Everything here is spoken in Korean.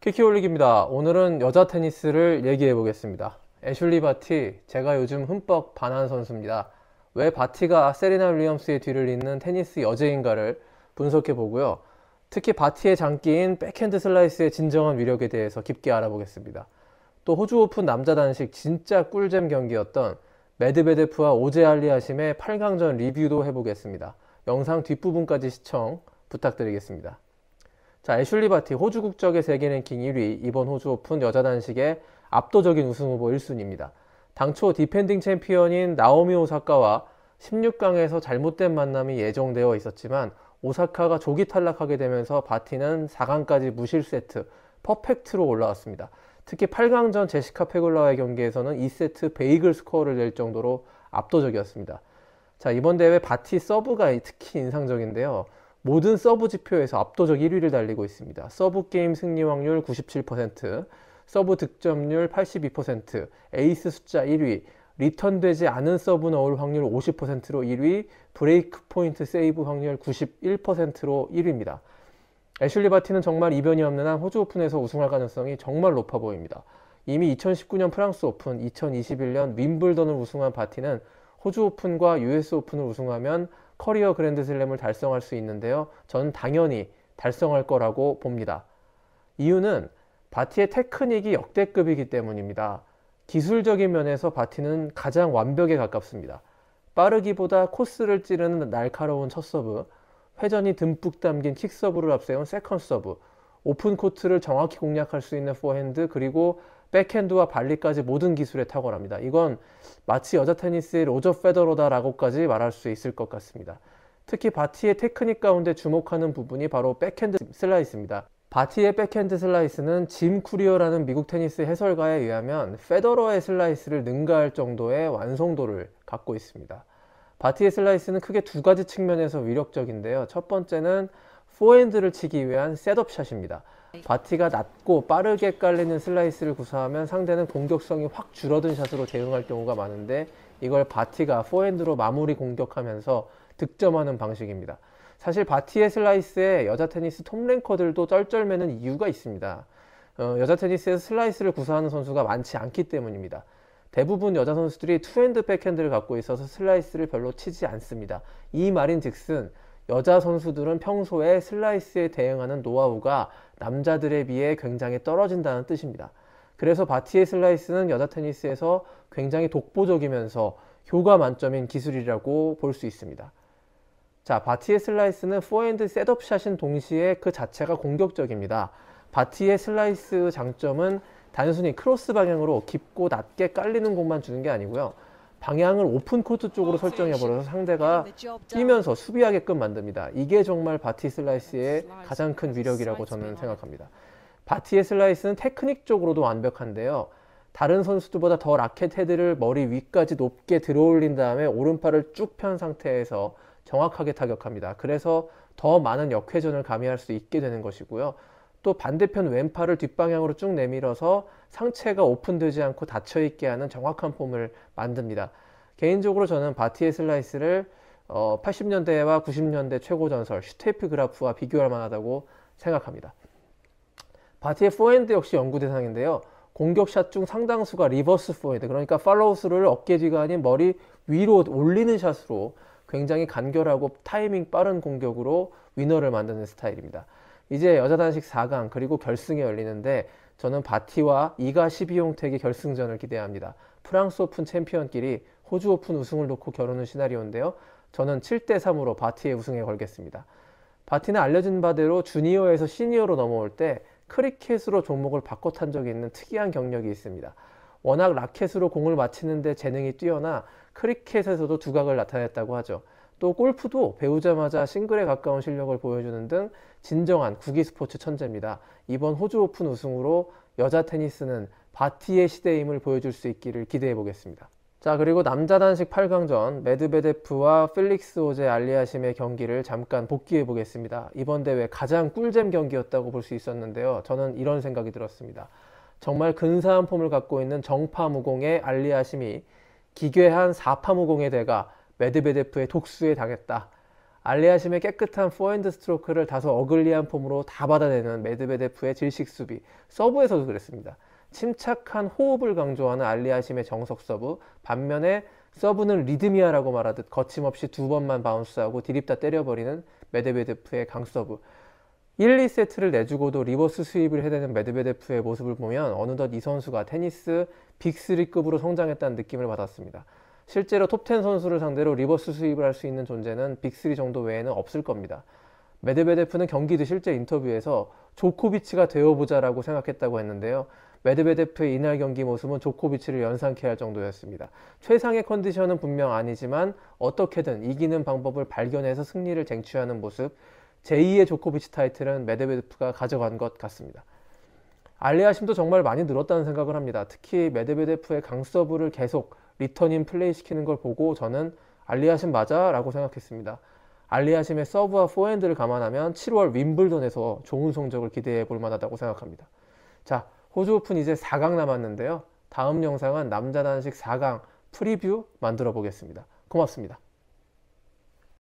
키키홀릭입니다. 오늘은 여자 테니스를 얘기해 보겠습니다. 애슐리 바티, 제가 요즘 흠뻑 반한 선수입니다. 왜 바티가 세리나 윌리엄스의 뒤를 잇는 테니스 여제인가를 분석해 보고요. 특히 바티의 장기인 백핸드 슬라이스의 진정한 위력에 대해서 깊게 알아보겠습니다. 또 호주 오픈 남자 단식 진짜 꿀잼 경기였던 메드베데프와 오제 알리아심의 8강전 리뷰도 해보겠습니다. 영상 뒷부분까지 시청 부탁드리겠습니다. 자, 애슐리 바티 호주 국적의 세계 랭킹 1위 이번 호주 오픈 여자 단식의 압도적인 우승 후보 1순위입니다. 당초 defending 챔피언인 나오미 오사카와 16강에서 잘못된 만남이 예정되어 있었지만 오사카가 조기 탈락하게 되면서 바티는 4강까지 무실 세트 퍼펙트로 올라왔습니다. 특히 8강전 제시카 페굴라와의 경기에서는 2세트 bagel score를 낼 정도로 압도적이었습니다. 자, 이번 대회 바티 서브가 특히 인상적인데요. 모든 서브 지표에서 압도적 1위를 달리고 있습니다. 서브 게임 승리 확률 97%, 서브 득점률 82%, 에이스 숫자 1위, 리턴되지 않은 서브 넣을 확률 50%로 1위, break point save 확률 91%로 1위입니다. 애슐리 바티는 정말 이변이 없는 한 호주 오픈에서 우승할 가능성이 정말 높아 보입니다. 이미 2019년 프랑스 오픈, 2021년 윔블던을 우승한 바티는 호주 오픈과 US 오픈을 우승하면 커리어 그랜드슬램을 달성할 수 있는데요. 저는 당연히 달성할 거라고 봅니다. 이유는 바티의 테크닉이 역대급이기 때문입니다. 기술적인 면에서 바티는 가장 완벽에 가깝습니다. 빠르기보다 코스를 찌르는 날카로운 첫 서브, 회전이 듬뿍 담긴 kick serve를 앞세운 second serve, open court를 정확히 공략할 수 있는 포핸드, 그리고 백핸드와 발리까지 모든 기술에 탁월합니다. 이건 마치 여자 테니스의 로저 페더러다라고까지 말할 수 있을 것 같습니다. 특히 바티의 테크닉 가운데 주목하는 부분이 바로 백핸드 슬라이스입니다. 바티의 백핸드 슬라이스는 짐 쿠리어라는 미국 테니스 해설가에 의하면 페더러의 슬라이스를 능가할 정도의 완성도를 갖고 있습니다. 바티의 슬라이스는 크게 두 가지 측면에서 위력적인데요. 첫 번째는 포핸드를 치기 위한 setup shot입니다. 바티가 낮고 빠르게 깔리는 슬라이스를 구사하면 상대는 공격성이 확 줄어든 샷으로 대응할 경우가 많은데 이걸 바티가 포핸드로 마무리 공격하면서 득점하는 방식입니다. 사실 바티의 슬라이스에 여자 테니스 top ranker들도 쩔쩔매는 이유가 있습니다. 어, 여자 테니스에서 슬라이스를 구사하는 선수가 많지 않기 때문입니다. 대부분 여자 선수들이 two-hand backhand를 갖고 있어서 슬라이스를 별로 치지 않습니다. 이 말인 즉슨 여자 선수들은 평소에 슬라이스에 대응하는 노하우가 남자들에 비해 굉장히 떨어진다는 뜻입니다. 그래서 바티의 슬라이스는 여자 테니스에서 굉장히 독보적이면서 효과 만점인 기술이라고 볼 수 있습니다. 자, 바티의 슬라이스는 포핸드 setup shot인 동시에 그 자체가 공격적입니다. 바티의 슬라이스 장점은 단순히 크로스 방향으로 깊고 낮게 깔리는 공만 주는 게 아니고요. 방향을 open court 쪽으로 설정해 버려서 상대가 뛰면서 수비하게끔 만듭니다. 이게 정말 바티 슬라이스의 가장 큰 위력이라고 저는 생각합니다. 바티의 슬라이스는 테크닉적으로도 완벽한데요. 다른 선수들보다 더 라켓 헤드를 머리 위까지 높게 들어올린 다음에 오른팔을 쭉 편 상태에서 정확하게 타격합니다. 그래서 더 많은 역회전을 가미할 수 있게 되는 것이고요. 또 반대편 왼팔을 뒷방향으로 쭉 내밀어서 상체가 오픈되지 않고 닫혀있게 하는 정확한 폼을 만듭니다. 개인적으로 저는 바티의 슬라이스를 어, 80년대와 90년대 최고 전설 슈테프 그라프와 비교할 만하다고 생각합니다. 바티의 포핸드 역시 연구 대상인데요. 공격샷 중 상당수가 reverse 포핸드 그러니까 팔로우스를 어깨 뒤가 아닌 머리 위로 올리는 샷으로 굉장히 간결하고 타이밍 빠른 공격으로 winner를 만드는 스타일입니다. 이제 여자 단식 4강 그리고 결승이 열리는데 저는 바티와 이가 시비옹테크의 결승전을 기대합니다. 프랑스 오픈 챔피언끼리 호주 오픈 우승을 놓고 겨루는 시나리오인데요. 저는 7대 3으로 바티의 우승에 걸겠습니다. 바티는 알려진 바대로 주니어에서 시니어로 넘어올 때 크리켓으로 종목을 바꿔 탄 적이 있는 특이한 경력이 있습니다. 워낙 라켓으로 공을 맞히는데 재능이 뛰어나 크리켓에서도 두각을 나타냈다고 하죠. 또 골프도 배우자마자 싱글에 가까운 실력을 보여주는 등 진정한 구기 스포츠 천재입니다. 이번 호주 오픈 우승으로 여자 테니스는 바티의 시대임을 보여줄 수 있기를 기대해 보겠습니다. 자 그리고 남자 단식 8강전 메드베데프와 필릭스 오제 알리아심의 경기를 잠깐 복기해 보겠습니다. 이번 대회 가장 꿀잼 경기였다고 볼 수 있었는데요. 저는 이런 생각이 들었습니다. 정말 근사한 폼을 갖고 있는 정파무공의 알리아심이 기괴한 사파무공의 대가 메드베데프의 독수에 당했다. 알리아심의 깨끗한 포핸드 스트로크를 다소 ugly한 폼으로 다 받아내는 메드베데프의 질식 수비, 서브에서도 그랬습니다. 침착한 호흡을 강조하는 알리아심의 정석 서브, 반면에 서브는 리듬이야라고 말하듯 거침없이 두 번만 바운스하고 디립다 때려버리는 메드베데프의 강서브. 1, 2세트를 내주고도 reverse sweep을 해내는 메드베데프의 모습을 보면 어느덧 이 선수가 테니스 빅3급으로 성장했다는 느낌을 받았습니다. 실제로 톱10 선수를 상대로 reverse sweep을 할 수 있는 존재는 빅3 정도 외에는 없을 겁니다. 메드베데프는 경기 뒤 실제 인터뷰에서 조코비치가 되어보자라고 생각했다고 했는데요. 메드베데프의 이날 경기 모습은 조코비치를 연상케 할 정도였습니다. 최상의 컨디션은 분명 아니지만 어떻게든 이기는 방법을 발견해서 승리를 쟁취하는 모습, 제2의 조코비치 타이틀은 메드베데프가 가져간 것 같습니다. 알리아심도 정말 많이 늘었다는 생각을 합니다. 특히 메드베데프의 강서브를 계속 return in play 시키는 걸 보고 저는 알리아심 맞아? 라고 생각했습니다. 알리아심의 서브와 포핸드를 감안하면 7월 윈블던에서 좋은 성적을 기대해 볼 만하다고 생각합니다. 자, 호주 오픈 이제 4강 남았는데요. 다음 영상은 남자 단식 4강 프리뷰 만들어 보겠습니다. 고맙습니다.